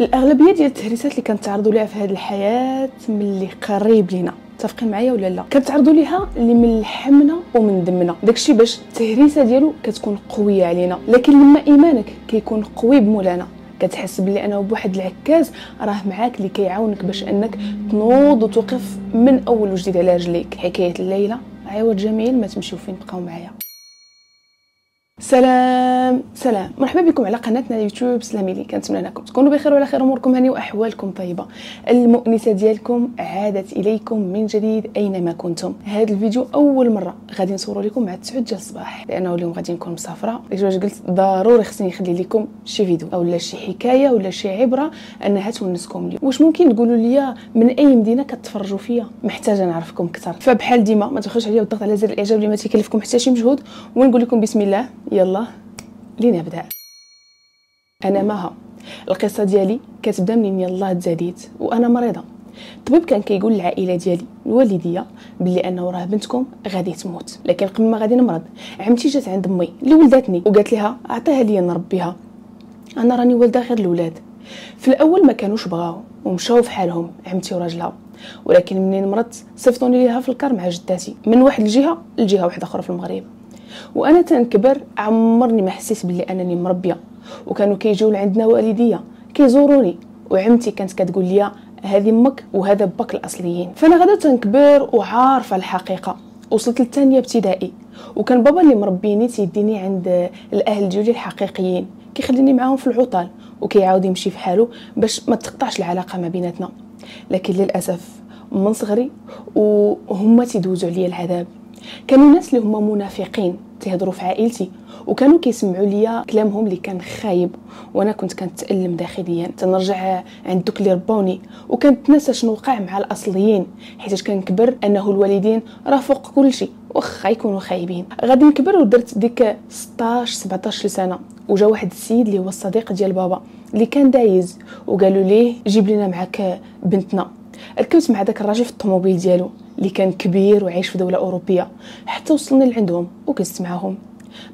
الأغلبية ديال التهريسات اللي كنتعرضوا ليها في هذه الحياة من اللي قريب لينا. متفقين معايا ولا لا؟ كنتعرضوا ليها اللي من لحمنا ومن دمنا. داكشي باش التهريسة ديالو كتكون قوية علينا. لكن لما إيمانك كيكون قوي بمولانا كتحس بلي انه بواحد العكاز راه معاك اللي كيعاونك باش أنك تنوض وتوقف من أول وجديد على رجليك. حكاية الليلة. عوض جميل. ما تمشيو فين بقاو معايا. سلام سلام. مرحبا بكم على قناتنا اليوتيوب سلامي لي. كنتمنى أنكم تكونوا بخير وعلى خير. أموركم هاني وأحوالكم طيبة. المؤنسة ديالكم عادت إليكم من جديد أينما كنتم. هذا الفيديو أول مرة غادي نصور لكم مع 9 ديال الصباح. لأنه اليوم غادي نكون مسافرة. لجوج قلت ضروري خصني نخلي لكم شي فيديو اولا شي حكاية ولا شي عبرة أنها تونسكم اليوم. واش ممكن تقولوا لي من أي مدينة كتفرجوا فيا؟ محتاجة نعرفكم أكثر. فبحال ديما ما تبخلوش عليا والضغط على زر الإعجاب اللي ما تكلفكم حتى شي مجهود ونقول لكم بسم الله. يلا لنبدأ. أنا مها. القصة ديالي كتبدا منين يلاه تزاديت وأنا مريضة. الطبيب كان كيقول للعائله ديالي الوالدية بلي أنه راه بنتكم غادي تموت لكن قبل ما غادي نمرض عمتي جات عند أمي اللي ولدتني وقالت لها عطيها لي نربيها. أنا راني والده غير الاولاد في الأول ما كانوش بغاو ومشاو في حالهم عمتي وراجلها. ولكن منين مرضت صيفطوني ليها في الكار مع جداتي من واحد الجهة لجهة واحدة أخرى في المغرب. وأنا تنكبر عمرني ما حسيت بلي أنني مربية. وكانوا كيجيو لعندنا والديا كيزوروني. وعمتي كانت كتقول لي هذه أمك وهذا باك الأصليين. فأنا غدا تنكبر وعارفة الحقيقة. وصلت للثانيه ابتدائي. وكان بابا اللي مربيني تيديني عند الأهل ديالي الحقيقيين. كيخليني معاهم في العطل. وكيعاود يمشي في حاله باش ما تقطعش العلاقة ما بيناتنا. لكن للأسف من صغري وهما تيدوزوا عليا العذاب. كانوا ناس اللي هما منافقين تيهضروا في عائلتي وكانوا كيسمعوا ليا كلامهم اللي كان خايب وأنا كنت كنتألم داخليا. تنرجع عند دوك اللي ربوني وكنتنسى شنو وقع مع الأصليين حيت كنكبر أنه الوالدين راه فوق كل شيء واخا يكونوا خايبين. غادي نكبر ودرت ديك 16 17 سنة وجا واحد السيد اللي هو الصديق ديال بابا اللي كان دايز وقالوا ليه جيب لنا معاك بنتنا. ركبت مع داك الراجل في الطوموبيل ديالو اللي كان كبير وعايش في دولة أوروبية. حتى وصلني لعندهم وجلست معاهم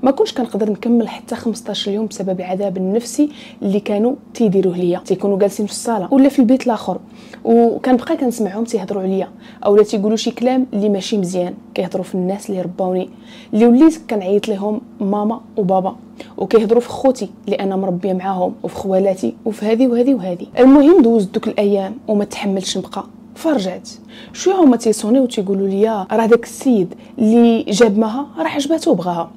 ما كنتش كنقدر نكمل حتى 15 يوم بسبب العذاب النفسي اللي كانوا تيديروه ليا. تيكونوا جالسين في الصالة ولا في البيت الآخر. وكنبقى كنسمعهم تيهضروا عليا. اولا تيقولوا شي كلام اللي ماشي مزيان. كيهضروا في الناس اللي رباوني اللي وليت كنعيط لهم ماما وبابا. وكيهضروا في خوتي اللي أنا مربيه معاهم وفي خوالاتي وفي هذه وهذه وهذه. المهم دوزت دوك الأيام وما تحملتش نبقى. فرجعت. شوية هما تيصوني وتيقولوا لي راه داك السيد اللي جاب مها راه عجباتو وبغاها.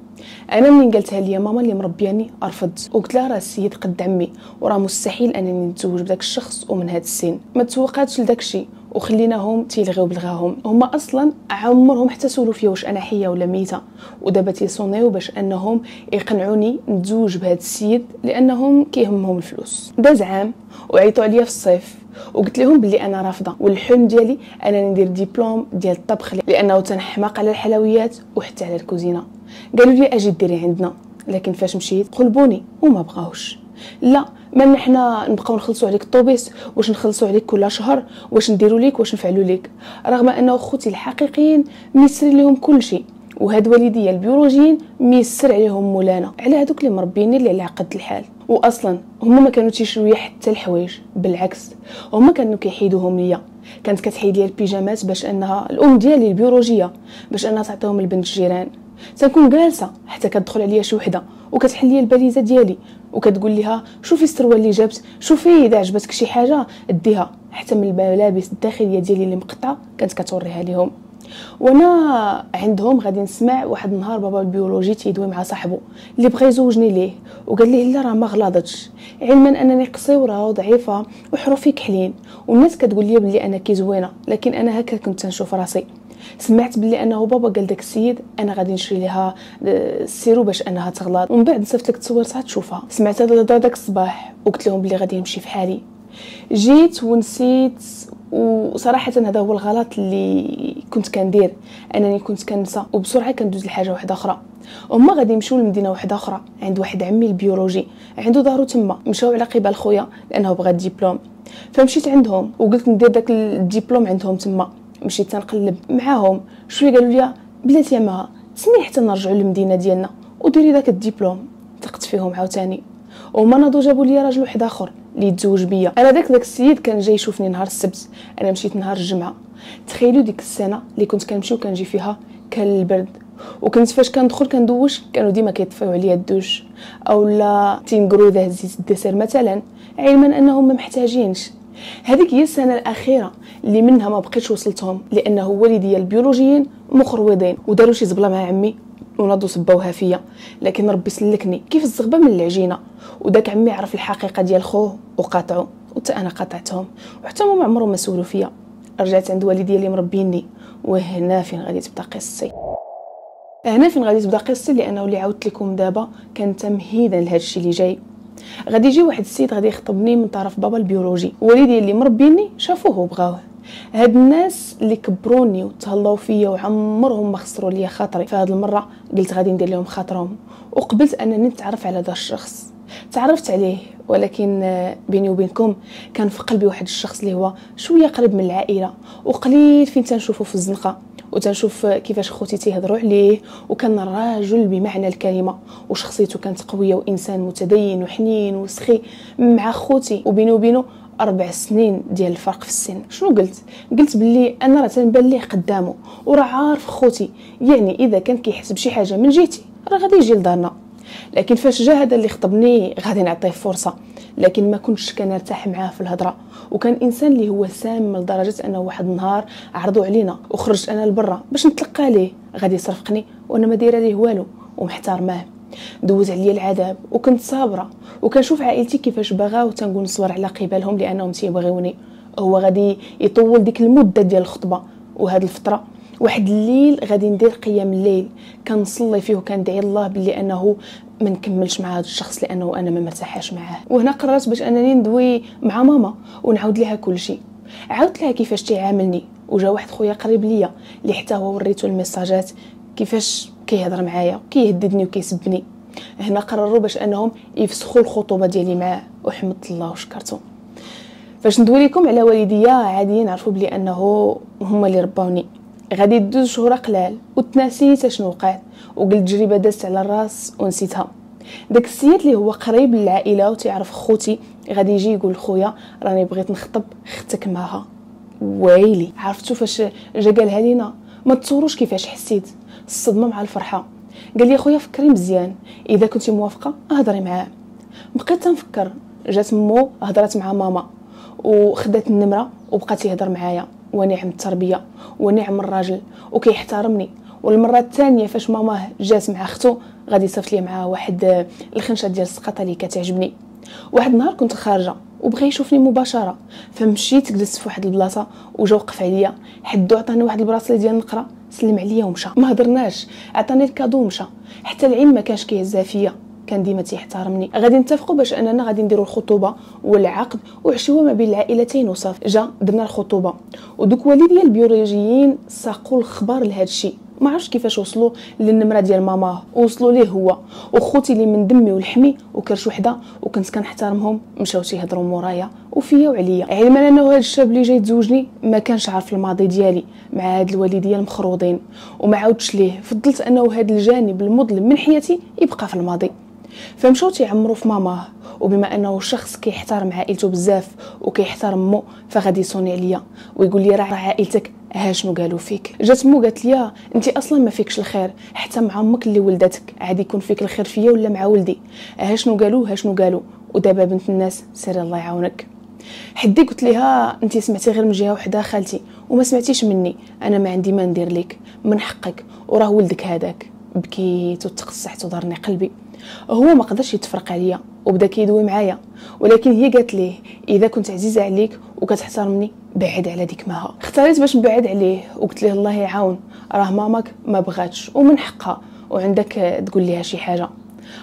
أنا منين قالتها ليا ماما اللي مربياني رفضت وقلت لها راه السيد قد عمي وراه مستحيل أنني نتزوج بداك الشخص ومن هذا السن. ما تسوقاتش لداك الشيء وخليناهم تيلغيو بلغاهم. هما أصلا عمرهم حتى سولوا فيا واش أنا حية ولا ميتة. ودابا تيصونيو باش أنهم يقنعوني نتزوج بهذا السيد لأنهم كيهمهم الفلوس. داز عام وعيطوا عليا في الصيف. وقلت لهم بلي أنا رافضة. والحلم ديالي أنني ندير ديبلوم ديال الطبخ لأنه تنحماق على الحلويات وحتى على الكوزينة. قالوا لي أجي ديري عندنا. لكن فاش مشيت قلبوني وما بغاوش. لا ما نحنا نبقاو نخلصوا عليك الطوبيس؟ واش نخلصوا عليك كل شهر؟ واش نديروا ليك؟ واش نفعلوا ليك؟ رغم أنه خوتي الحقيقيين ميسرين لهم كل شيء وهاد والديا البيولوجيين ميسر عليهم مولانا على هذوك اللي مربيني اللي على قد الحال. واصلا هما ما كانوا تيشريو حتى الحوايج بالعكس هما كانوا كيحيدوهم ليا. كانت كتحيد لي البيجامات باش أنها الأم ديالي البيولوجية باش أنها تعطيهم لبنت الجيران تنكون جالسة حتى كتدخل عليا شي وحدة. وكتحل لي الباليزه ديالي. وكتقول لها شوفي السروال اللي جابت شوفي إذا عجبتك شي حاجة اديها حتى من الملابس الداخلية ديالي اللي مقطعة كانت كتوريها لهم وأنا عندهم غادي نسمع واحد النهار بابا البيولوجي تيدوي مع صاحبه اللي بغى يزوجني ليه. وقال ليه لا راه ما غلطتش. علما أنني قصيره وضعيفه وحروفي كحلين. والناس كتقول لي بلي أنا كي زوينة لكن أنا هكا كنت نشوف راسي. سمعت بلي أنه بابا قال داك السيد أنا غادي نشري لها السيرو باش أنها تغلط. ومن بعد نصيفط لك التصوير تشوفها. سمعت هذا داك الصباح وقلت لهم بلي غادي نمشي في حالي. جيت ونسيت وصراحة هذا هو الغلط اللي كنت كندير. أنني كنت كنسى وبسرعة كندوز لحاجة واحدة أخرى. هما غادي يمشيو لمدينة واحدة أخرى. عند واحد عمي البيولوجي. عنده دارو تما. مشاو على قبال خويا لأنه بغى الدبلوم فمشيت عندهم وقلت ندير داك الدبلوم عندهم تما. مشيت تنقلب معاهم. شوية قالوا لي بلاتي يا مها تسني حتى نرجعوا للمدينة ديالنا. وديري داك الدبلوم ثقت فيهم عاوتاني. وما ناضوا جابوا لي راجل واحد آخر اللي يتزوج بيا. أنا داك داك السيد كان جاي يشوفني نهار السبت. أنا مشيت نهار الجمعة. تخيلوا ديك السنة اللي كنت كنمشي وكنجي فيها كان البرد. وكنت فاش كندخل كندوش كانوا ديما كيطفيو عليا الدوش. اولا تينقروا إذا هزيت الدسر مثلا علما أنهم ما محتاجينش. هذيك هي السنة الأخيرة اللي منها ما بقيتش وصلتهم لأنه والدي البيولوجيين مقروضين وداروا شي زبلة مع عمي وناضوا صبوها فيا. لكن ربي سلكني كيف الزغبة من العجينة. وداك عمي عرف الحقيقة ديال خوه وقاطعو وتا أنا قاطعتهم وحتى هما ما عمرهم ما سولوا فيا. رجعت عند والدي اللي مربيني وهنا فين غادي تبدا قصتي؟ هنا فين غادي تبدا قصتي؟ لأنه اللي عاودت لكم دابا كان تمهيدا لهذا الشيء اللي جاي. غادي يجي واحد السيد غادي يخطبني من طرف بابا البيولوجي. والدي اللي مربيني شافوه وبغاوه. هاد الناس اللي كبروني وتهلاو فيا وعمرهم ما خسروا ليا خاطري. فهاد المرة قلت غادي ندير لهم خاطرهم. وقبلت أنني نتعرف على هذا الشخص. تعرفت عليه ولكن بيني وبينكم كان في قلبي واحد الشخص اللي هو شوية قريب من العائلة. وقليل فين تنشوفه في الزنقة. وتنشوف كيفاش خوتي تيهضروا عليه وكان راجل بمعنى الكلمة وشخصيته كانت قوية وإنسان متدين وحنين وسخي مع خوتي. وبيني وبينه أربع سنين ديال الفرق في السن. شنو قلت؟ قلت باللي أنا راه تنبان ليه قدامه وراه عارف خوتي. يعني إذا كان كيحس بشي حاجة من جهتي راه غادي يجي لدارنا. لكن فاش جا هذا اللي خطبني غادي نعطيه فرصة. لكن ما كنتش كنرتاح معاه في الهضرة. وكان إنسان اللي هو سام لدرجه أنه واحد النهار عرضوا علينا وخرجت أنا لبرا باش نتلقى ليه. غادي يصرفقني وأنا ما دايرة ليه والو ومحترماه دوز عليا العذاب وكنت صابرة. وكنشوف عائلتي كيفاش باغا وتنقول نصبر على قبالهم لأنهم تيبغيوني. هو غادي يطول ديك المدة ديال الخطبة. وهاد الفترة واحد الليل غادي ندير قيام الليل. كنصلي فيه وكندعي الله بلي أنه ما نكملش مع هذا الشخص لأنه أنا ما مرتاحاش معاه. وهنا قررت باش أنني ندوي مع ماما ونعاود لها كل شيء. عاودت لها كيفاش تيعاملني وجا واحد خويا قريب ليا اللي حتى هو وريته الميساجات كيفاش كيهضر معايا كيهددني وكيسبني. هنا قرروا باش أنهم يفسخوا الخطوبة ديالي معاه وحمدت الله وشكرته. فاش ندوي لكم على والديا عادي نعرفوا بلي أنه هما اللي رباوني غادي دوز شهور قلال وتناسيت شنو وقعت وقلت تجربه دازت على الراس ونسيتها داك السيد اللي هو قريب للعائلة وتعرف خوتي غادي يجي يقول خويا راني بغيت نخطب أختك معها. ويلي عرفتو فاش جا قالها لينا؟ ما تصوروش كيفاش حسيت. الصدمة مع الفرحة. قال لي خويا فكري مزيان. إذا كنتي موافقة هضري معاه. بقيت تنفكر. جات مو هضرات مع ماما. وخدات النمرة وبقات يهضر معايا. ونعم التربية ونعم الراجل وكيحترمني. والمرة الثانية فاش ماما جات مع أختو غادي صيفط لي معاه واحد الخنشة ديال السقطة اللي كتعجبني. واحد النهار كنت خارجة وبغى يشوفني مباشرة فمشيت جلست في واحد البلاصة وجا وقف عليا. حدو عطاني واحد البلاصه ديال النقره سلم عليا ومشى. ما هضرناش عطاني الكادو ومشى. حتى العين ما كانش كيهزها فيا. كان ديما تيحترمني. غادي نتفقوا باش أننا غادي نديروا الخطوبة والعقد وعشوه ما بين العائلتين وصافي جا درنا الخطوبة. ودوك والديا البيولوجيين ساقوا الخبر لهذا الشيء ما عرفتش كيفاش وصلوا للنمرة ديال ماما وصلوا ليه هو. وخوتي اللي من دمي ولحمي وكرش وحدة وكنت كنحترمهم. مشاو تيهضروا مورايا. وفيا وعليا. علما انه هذا الشاب اللي جاي يتزوجني ما كانش عارف الماضي ديالي. مع هاد الوالديه المخروضين. وما عاودش ليه. فضلت أنه هذا الجانب المظلم من حياتي يبقى في الماضي. فمشاو تيعمروا في ماماه وبما أنه شخص كيحترم عائلته بزاف وكيحترم مو فغادي يصوني عليا ويقول لي راه عائلتك ها شنو قالوا فيك. جات مو قالت لي انت أصلا ما فيكش الخير حتى مع أمك اللي ولدتك عادي يكون فيك الخير فيا ولا مع ولدي. ها شنو قالوا ها شنو قالوا ودابا بنت الناس سير الله يعاونك. حدي قلت لها انت سمعتي غير من جهة وحدة خالتي وما سمعتيش مني أنا ما عندي ما ندير لك من حقك وراه ولدك هذاك. بكيت وتقصحت ودارني قلبي. هو ما قدرش يتفرق عليا وبدا كيدوي معايا. ولكن هي قالت ليه إذا كنت عزيزة عليك وكتحترمني بعد على ديك ماها. اختاريت باش نبعد عليه وقلت ليه الله يعاون راه ماماك ما بغاتش ومن حقها وعندك تقول ليها شي حاجة.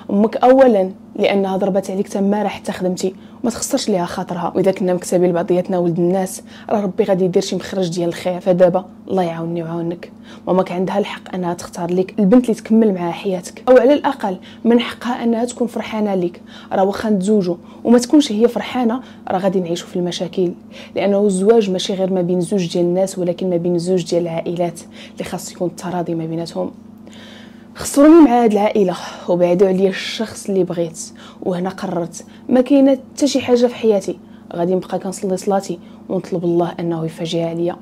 أمك اولا لأنها ضربت عليك تما حتى خدمتي ما تخسرش ليها خاطرها. وإذا كنا مكتبين لبعضياتنا ولد الناس راه ربي غادي يدير شي مخرج ديال الخير. فدابا الله يعاونني ويعاونك. ماماك عندها الحق أنها تختار لك البنت اللي تكمل معها حياتك. أو على الأقل من حقها أنها تكون فرحانة لك. راه واخا نتزوجوا وما تكونش هي فرحانة راه غادي نعيشوا في المشاكل. لأنه الزواج ماشي غير ما بين زوج ديال الناس ولكن ما بين زوج ديال العائلات. اللي خاص يكون التراضي ما بيناتهم. خسروني مع هاد العائلة وبعدوا عليا الشخص اللي بغيت. وهنا قررت ما كاينة حتى شي حاجة في حياتي. غادي نبقى كنصلي صلاتي ونطلب الله أنه يفرجها عليا.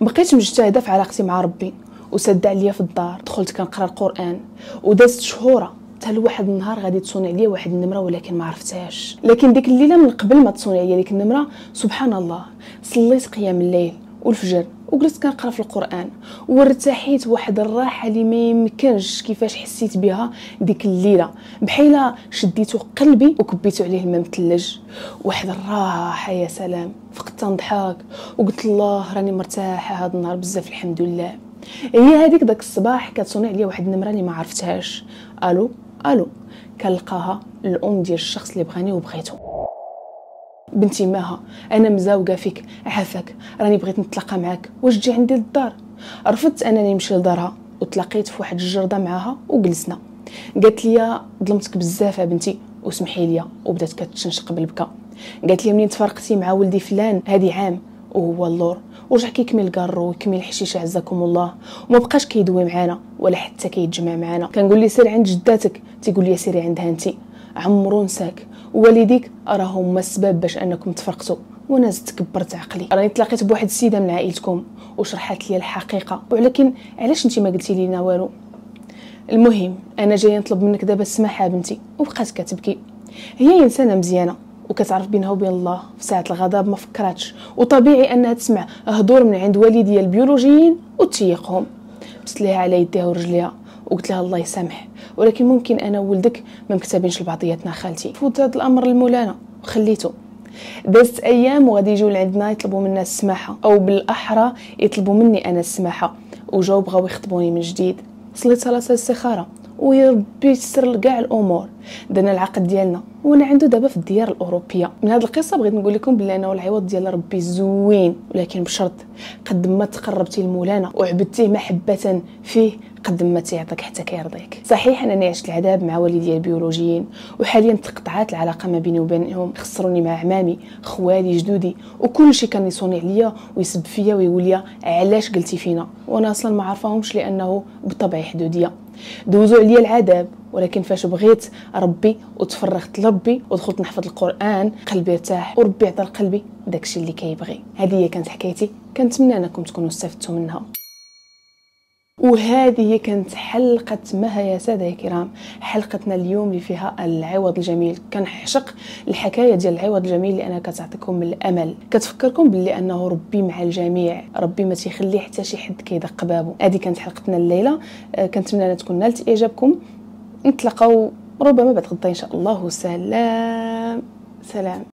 بقيت مجتهدة في علاقتي مع ربي وسد عليا في الدار. دخلت كنقرأ القرآن ودازت شهورة. حتى لواحد النهار غادي تصوني عليا واحد النمرة ولكن ما عرفتهاش. لكن ديك الليلة من قبل ما تصوني عليا ديك النمرة سبحان الله صليت قيام الليل. والفجر وجلست كنقرأ في القرآن وارتحيت واحد الراحة اللي ما يمكنش كيفاش حسيت بها ديك الليلة. بحال شديتو قلبي وكبيتو عليه الماء مثلج. واحد الراحة يا سلام فقدت نضحك وقلت الله راني مرتاحة هذا النهار بزاف الحمد لله. هي هذيك داك الصباح كتصوني عليا واحد النمرة اللي ما عرفتهاش. ألو؟ ألو. كنلقاها الام ديال الشخص اللي بغاني وبغيتو بنتي ماها أنا مزاوقه فيك عافاك راني بغيت نتلاقى معاك واش تجي عندي للدار؟ رفضت أنني نمشي لدارها وتلاقيت في واحد الجردة معاها وجلسنا. قالت لي ظلمتك بزاف بنتي وسمحي لي وبدات كتشنشق بالبكا قالت لي منين تفرقتي مع ولدي فلان هادي عام؟ وهو اللور. ورجع كيكمل كارو ويكمل الحشيشه عزكم الله. وما بقاش كيدوي معانا ولا حتى كيتجمع معانا. كنقول لي سير عند جداتك تيقول لي سيري عندها انت عمرو نساك. والديك راه هما السبب باش أنكم تفرقتوا وأنا زدت كبرت عقلي. راني تلاقيت بواحد السيدة من عائلتكم وشرحت لي الحقيقة. ولكن علاش انت ما قلتي لينا والو؟ المهم أنا جاية نطلب منك دابا السماحة بنتي وبقات كتبكي. هي إنسانة مزيانة وكتعرف بينها وبين الله في ساعة الغضب ما فكراتش. وطبيعي أنها تسمع هضور من عند والديها البيولوجيين وتيقهم. بست ليها على يديها ورجليها. وقلت لها الله يسامح ولكن ممكن أنا وولدك ما مكتبينش لبعضياتنا خالتي. فوت هذا الأمر لمولانا وخليته دازت أيام وغادي يجيو لعندنا يطلبوا منا السماحة أو بالأحرى يطلبوا مني أنا السماحة وجاو بغاو يخطبوني من جديد. صليت صلاة الاستخارة. ويا ربي يسر كاع الأمور. درنا العقد ديالنا وأنا عنده دابا في الديار الأوروبية. من هذه القصة بغيت نقول لكم بلي أنا العوض ديال ربي زوين ولكن بشرط قد ما تقربتي لمولانا وعبدتيه محبة فيه قد ما تيعطيك حتى كيرضيك. صحيح أنني عشت العذاب مع والدي البيولوجيين وحاليا تقطعات العلاقة ما بيني وبينهم خسروني مع عمامي خوالي جدودي وكل شيء كان يصوني عليا ويسب فيا ويقول لي علاش قلتي فينا؟ وأنا أصلا ما عارفاهمش لأنه بطبعي حدودية. دوزوا عليا العذاب ولكن فاش بغيت ربي وتفرغت لربي ودخلت نحفظ القرآن قلبي ارتاح وربي عطى لقلبي داكشي اللي كيبغي. هذه هي كانت حكايتي كنتمنى أنكم تكونوا استفدتوا منها. وهذه كانت حلقة مها يا سادة الكرام. حلقتنا اليوم اللي فيها العوض الجميل. كنحشق الحكاية ديال العوض الجميل أنا كتعطيكم الأمل. كتفكركم باللي أنه ربي مع الجميع. ربي ما تيخلي حتى شي حد كيدق بابو. هذه كانت حلقتنا الليلة. آه، كنتمنى أنها تكون نالت إعجابكم. نتلاقاو ربما بعد غدا إن شاء الله. سلام. سلام.